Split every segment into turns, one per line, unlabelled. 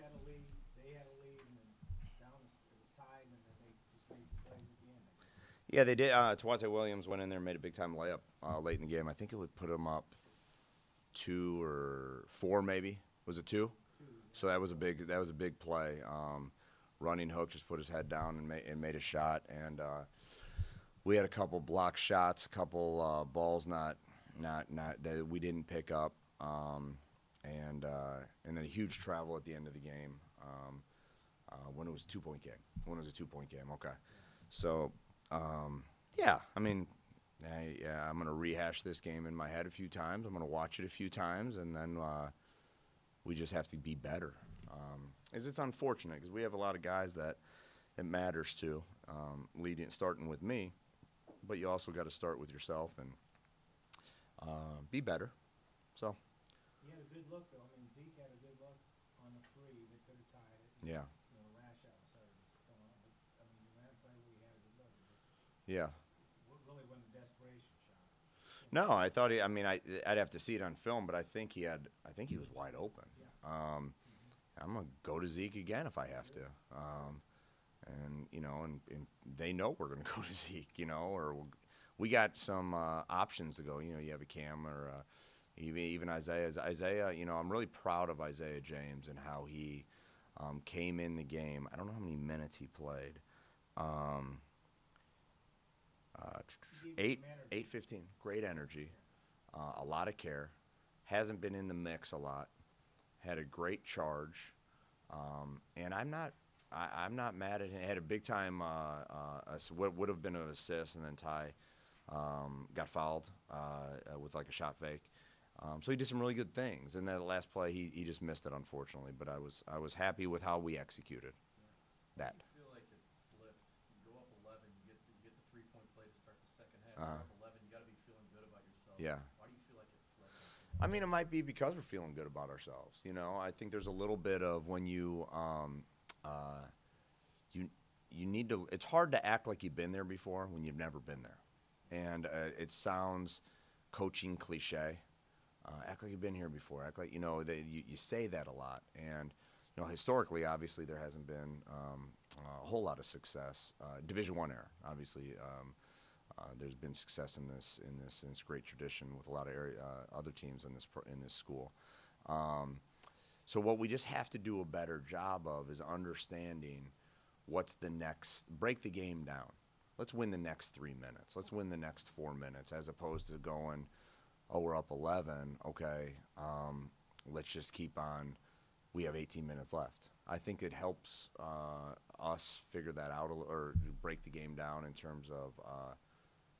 had a lead, they had a lead, and then down, it was tied, and then they just made some plays at the end.
Yeah, they did. Uh, Tawante Williams went in there and made a big time layup uh, late in the game. I think it would put them up two or four, maybe. Was it two? So that was a big that was a big play. Um, running hook just put his head down and made, and made a shot. And uh, we had a couple block shots, a couple uh, balls not not not that we didn't pick up, um, and uh, and then a huge travel at the end of the game um, uh, when it was a two point game. When it was a two point game, okay. So um, yeah, I mean. I, yeah, I'm gonna rehash this game in my head a few times. I'm gonna watch it a few times, and then uh, we just have to be better. Um, is it's unfortunate because we have a lot of guys that it matters to, um, leading starting with me, but you also got to start with yourself and uh, be better. So
He had a good look, though. I mean, Zeke had a good look on the three. They could have tied it.
yeah,
You know, the last shot was started to come on, but, I mean, the man play, we had a good look.
Yeah.
really wasn't a desperation shot.
No, I thought he. I mean, I I'd have to see it on film, but I think he had. I think he was wide open. Yeah. Um, I'm gonna go to Zeke again if I have to. Um, and you know, and, and they know we're gonna go to Zeke. You know, or we'll, we got some uh, options to go. You know, you have a Cam or uh, even even Isaiah. Isaiah, you know, I'm really proud of Isaiah James and how he um, came in the game. I don't know how many minutes he played. Um, uh, eight, eight fifteen. Great energy, uh, a lot of care. Hasn't been in the mix a lot. Had a great charge, um, and I'm not. I, I'm not mad at him. Had a big time. Uh, uh, what would have been an assist, and then Ty um, got fouled uh, uh, with like a shot fake. Um, so he did some really good things. And the last play, he, he just missed it, unfortunately. But I was I was happy with how we executed that.
I feel like it flipped. You go up 11, you get the, you get the three point play to start the second half.
Uh-huh.
Up 11, you got to be feeling good about yourself.
Yeah.
Why do you feel like it flipped?
I mean, it might be because we're feeling good about ourselves. You know, I think there's a little bit of when you, um, uh, you, you need to. It's hard to act like you've been there before when you've never been there, and uh, it sounds coaching cliche. Uh, act like you've been here before. Act like you know that you, you say that a lot, and you know historically, obviously, there hasn't been um, a whole lot of success. Uh, Division One era, obviously. Um, uh, there's been success in this in this in this great tradition with a lot of area, uh, other teams in this in this school. Um, so what we just have to do a better job of is understanding what's the next. Break the game down. Let's win the next three minutes. Let's win the next four minutes, as opposed to going, oh, we're up 11. Okay, um, let's just keep on. We have 18 minutes left. I think it helps uh, us figure that out or break the game down in terms of uh,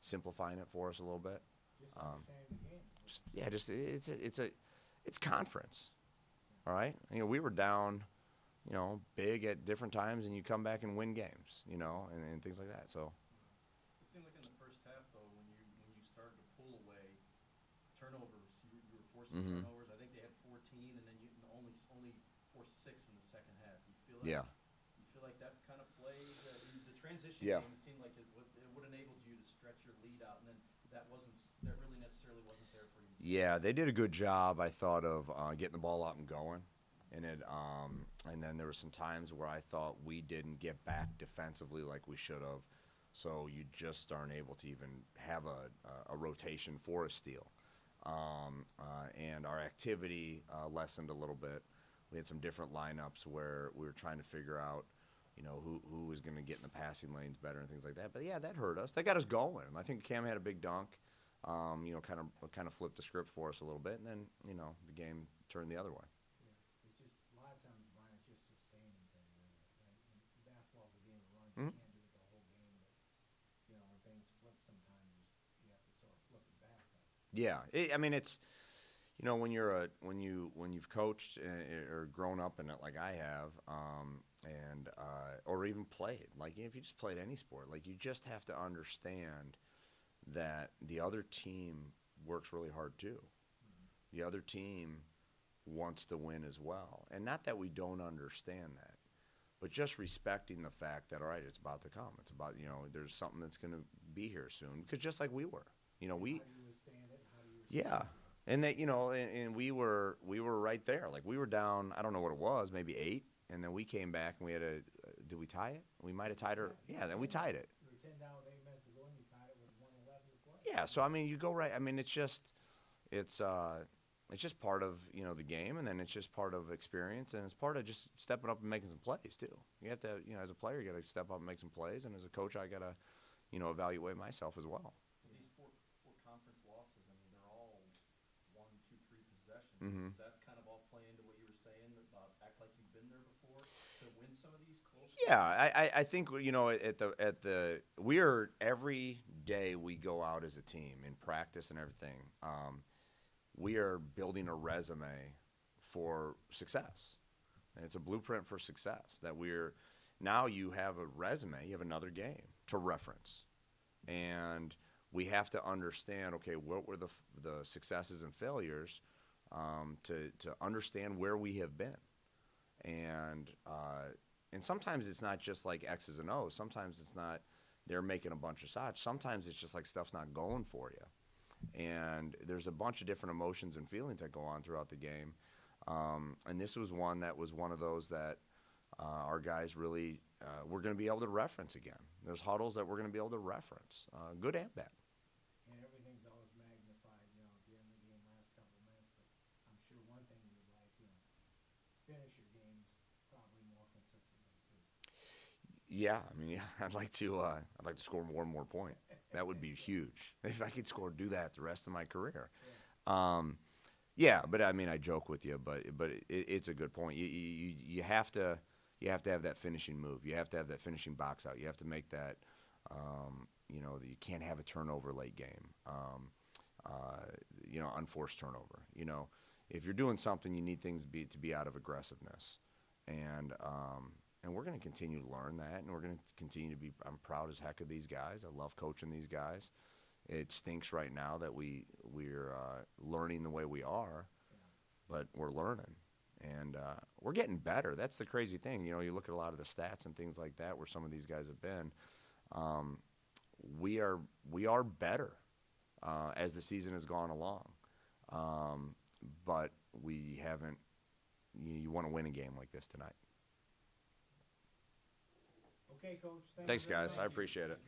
simplifying it for us a little bit.
Just
Um,
understanding the game.
Just yeah, just it's a, it's a it's conference. All right, you know we were down, you know, big at different times, and you come back and win games, you know, and, and things like that. So
It seemed like in the first half, though, when you when you started to pull away, turnovers, you, you were forcing
Mhm.
turnovers. I think they had 14, and then you only only forced six in the second half. You feel like
yeah,
you feel like that kind of played uh, in the transition
Yeah.
game. It seemed like it would it would enabled you to stretch your lead out, and then that wasn't s- that really necessarily wasn't there for you.
yeah, they did a good job. I thought of uh, getting the ball out and going, and it um, and then there were some times where I thought we didn't get back defensively like we should have. So you just aren't able to even have a, a, a rotation for a steal. Um, uh, and our activity uh, lessened a little bit. We had some different lineups where we were trying to figure out, you know, who who was going to get in the passing lanes better and things like that. But yeah, that hurt us. That got us going. I think Cam had a big dunk. Um, you know, kind of kind of flipped the script for us a little bit, and then you know the game turned the other way.
Yeah, it's just, a lot of times, Brian, it's just sustaining thing, really. Right? And basketball's a game of runs, you
Mhm.
can't do it the whole game, but, you know, when things flip sometimes, you just, you have to sort of flip it back. But
Yeah, it, I mean it's, you know, when you're a when you when you've coached uh, or grown up in it like I have, um, and uh, or even played, like if you just played any sport, like you just have to understand that the other team works really hard too. The other team wants to win as well, and not that we don't understand that, but just respecting the fact that all right, it's about to come. It's about you know, there's something that's going to be here soon because just like we were, you know, we. Yeah, And that you know, and, and we were we were right there. Like we were down. I don't know what it was, maybe eight, and then we came back and we had a. Uh, did we tie it? We might have tied her. Yeah, then we tied it.
You were ten down with eight minutes to go, and you tied it with one eleven.
Yeah. So I mean, you go right. I mean, it's just, it's uh, it's just part of you know the game, and then it's just part of experience, and it's part of just stepping up and making some plays too. You have to, you know, as a player, you got to step up and make some plays, and as a coach, I got to, you know, evaluate myself as well.
And these four, four conference losses, I mean, they're all one, two, three
Mhm.
Does that kind of all play into what you were saying about act like you've been there before to win some of these close?
Yeah, I, I, I think you know at the at the we are every day we go out as a team in practice and everything. Um, we are building a resume for success, and it's a blueprint for success. That we're now you have a resume, you have another game to reference, and we have to understand. Okay, what were the the successes and failures um, to to understand where we have been and uh, and sometimes it's not just like X's and O's. Sometimes it's not they're making a bunch of shots. Sometimes it's just like stuff's not going for you, and there's a bunch of different emotions and feelings that go on throughout the game. Um, and this was one that was one of those that uh, our guys really uh, we're going to be able to reference again. There's huddles that we're going to be able to reference, uh, good and bad.
And everything's always magnified, you know, at the end of the game, last couple of minutes, but I'm sure one thing you'd like, you know, finish your games probably more consistently too.
Yeah, I mean, yeah, I'd like to. Uh, I'd like to score more and more point. That would be huge if I could score, do that the rest of my career. Um, yeah, but I mean, I joke with you, but but it, it's a good point. You, you you have to you have to have that finishing move. You have to have that finishing box out. You have to make that. Um, you know, you can't have a turnover late game. Um, uh, you know, unforced turnover. You know, if you're doing something, you need things to be to be out of aggressiveness, and um, and we're going to continue to learn that, and we're going to continue to be. I'm proud as heck of these guys. I love coaching these guys. It stinks right now that we we're uh, learning the way we are, but we're learning, and uh, we're getting better. That's the crazy thing. You know, you look at a lot of the stats and things like that, where some of these guys have been. Um, we are we are better uh, as the season has gone along, um, but we haven't. You, you want to win a game like this tonight.
Okay, coach, thank
Thanks,
very
guys. I
much.
appreciate it.